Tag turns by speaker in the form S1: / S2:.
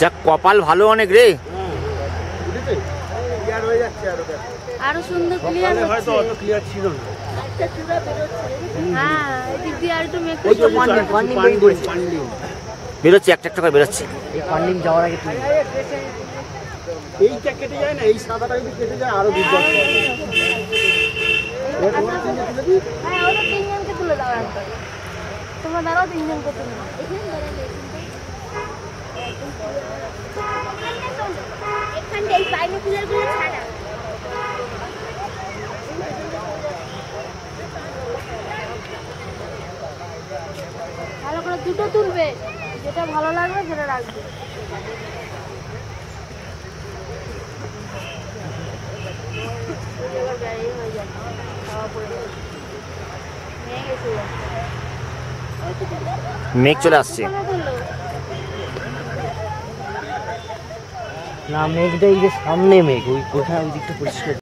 S1: যাক কপাল ভালো অনেক রে।
S2: ক্লিয়ার
S3: আরও সুন্দর ক্লিয়ার হচ্ছে।
S2: অত ক্লিয়ার ছিল না।
S3: হ্যাঁ এদিক দিয়ে আর একটু
S2: ওই তো
S1: বেরোচ্ছে। একটা একটা করে বেরোচ্ছে।
S2: এইটা কেটে যায় না এই সাদাটা যদি কেটে যায় আরও বিপদ।
S3: হ্যাঁ ওটা তিনজনকে তুলে দাও একবার। তোমরা দাঁড়াও তিনজনকে তুলে দাও।
S4: এখানটা এই বাইনোকুলারগুলো ছাড়া।
S3: ভালো করে দুটো তুলবে যেটা ভালো লাগবে সেটা রাখবে।
S1: মেঘ চলে আসছে।
S5: না মেঘটা এই যে সামনে মেঘ ওই কোথায় ওই দিকটা পরিষ্কার